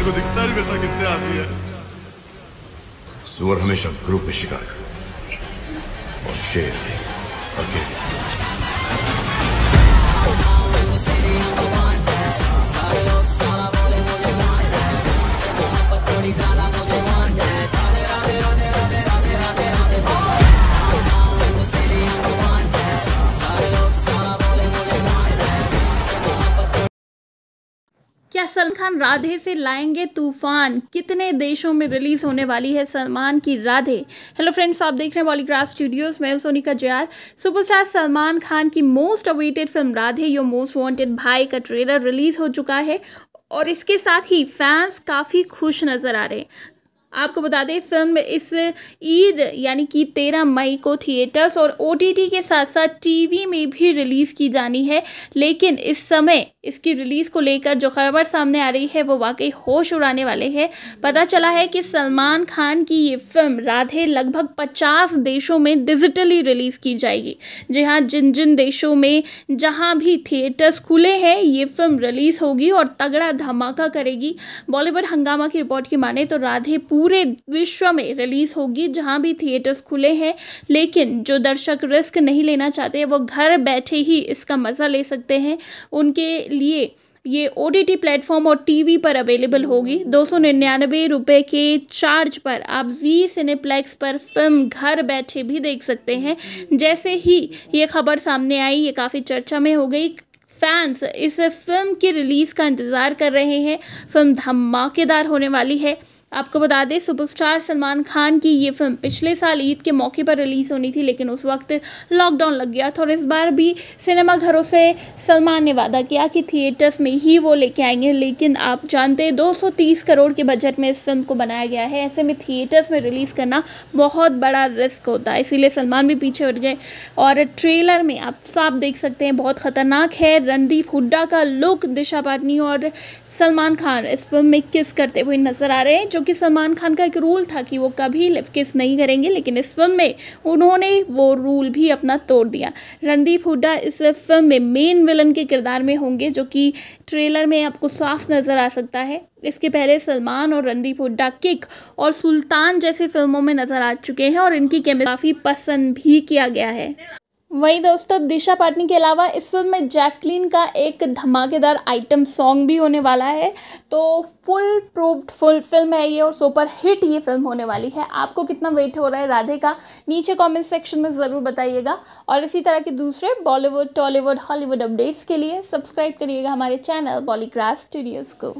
तेरे को दिखता नहीं पैसा कितने आती है। सुअर हमेशा ग्रुप में शिकार करो और शेर अकेले। I'm सलमान खान राधे से लाएँगे तूफ़ान। कितने देशों में रिलीज़ होने वाली है सलमान की राधे? हेलो फ्रेंड्स आप देख रहे हैं बॉलीग्राफ स्टूडियोज में सोनी सोनिका जयाल। सुपरस्टार सलमान खान की most awaited film Radhe your most wanted Bhai का ट्रेलर रिलीज़ हो चुका है। और इसके साथ ही फैंस काफ़ी खुश नज़र आ रहे हैं। आपको बता दें, फ़िल्म इस ईद, यानी कि तेरह मई को थिएटर्स और ओटीटी के साथ साथ टीवी में भी रिलीज़ की जानी है। लेकिन इस समय इसकी रिलीज़ को लेकर जो खबर सामने आ रही है, वो वाकई होश उड़ाने वाले हैं। पता चला है कि सलमान खान की ये फ़िल्म राधे लगभग पचास देशों में डिजिटली रिलीज़ की जाएगी। जी हाँ जिन जिन देशों में जहाँ भी थिएटर्स खुले हैं, ये फ़िल्म रिलीज़ होगी और तगड़ा धमाका करेगी। बॉलीवुड हंगामा की रिपोर्ट की माने तो राधे पूरे विश्व में रिलीज़ होगी, जहाँ भी थिएटर्स खुले हैं, लेकिन जो दर्शक रिस्क नहीं लेना चाहते, वो घर बैठे ही इसका मज़ा ले सकते हैं। उनके लिए ये ओ टी टी प्लेटफॉर्म और टीवी पर अवेलेबल होगी। दो सौ निन्यानवे रुपये के चार्ज पर आप जी सिनेप्लेक्स पर फ़िल्म घर बैठे भी देख सकते हैं। जैसे ही ये खबर सामने आई, ये काफ़ी चर्चा में हो गई। फैंस इस फ़िल्म की रिलीज़ का इंतज़ार कर रहे हैं। फ़िल्म धमाकेदार होने वाली है। आपको बता दें, सुपरस्टार सलमान खान की ये फ़िल्म पिछले साल ईद के मौके पर रिलीज़ होनी थी, लेकिन उस वक्त लॉकडाउन लग गया था और इस बार भी सिनेमा घरों से सलमान ने वादा किया कि थिएटर्स में ही वो लेके आएँगे, लेकिन आप जानते हैं 230 करोड़ के बजट में इस फ़िल्म को बनाया गया है। ऐसे में थिएटर्स में रिलीज़ करना बहुत बड़ा रिस्क होता है, इसीलिए सलमान भी पीछे उठ गए। और ट्रेलर में आप साफ़ देख सकते हैं, बहुत ख़तरनाक है, रणदीप हुड्डा का लुक दिशा पाटनी और सलमान खान इस फ़िल्म में किस करते हुए नज़र आ रहे हैं जो कि सलमान खान का एक रूल था कि वो कभी लिप किस नहीं करेंगे, लेकिन इस फ़िल्म में उन्होंने वो रूल भी अपना तोड़ दिया। रणदीप हुड्डा इस फ़िल्म में मेन विलन के किरदार में होंगे, जो कि ट्रेलर में आपको साफ़ नज़र आ सकता है। इसके पहले सलमान और रणदीप हुड्डा किक और सुल्तान जैसी फ़िल्मों में नज़र आ चुके हैं और इनकी केमिस्ट्री काफ़ी पसंद भी किया गया है। वही दोस्तों, दिशा पाटनी के अलावा इस फ़िल्म में जैकलीन का एक धमाकेदार आइटम सॉन्ग भी होने वाला है। तो फुल प्रूव्ड, फुल फ़िल्म है ये और सुपर हिट ये फ़िल्म होने वाली है। आपको कितना वेट हो रहा है राधे का, नीचे कमेंट सेक्शन में ज़रूर बताइएगा। और इसी तरह के दूसरे बॉलीवुड टॉलीवुड हॉलीवुड अपडेट्स के लिए सब्सक्राइब करिएगा हमारे चैनल बॉलीग्रास स्टूडियोज़ को।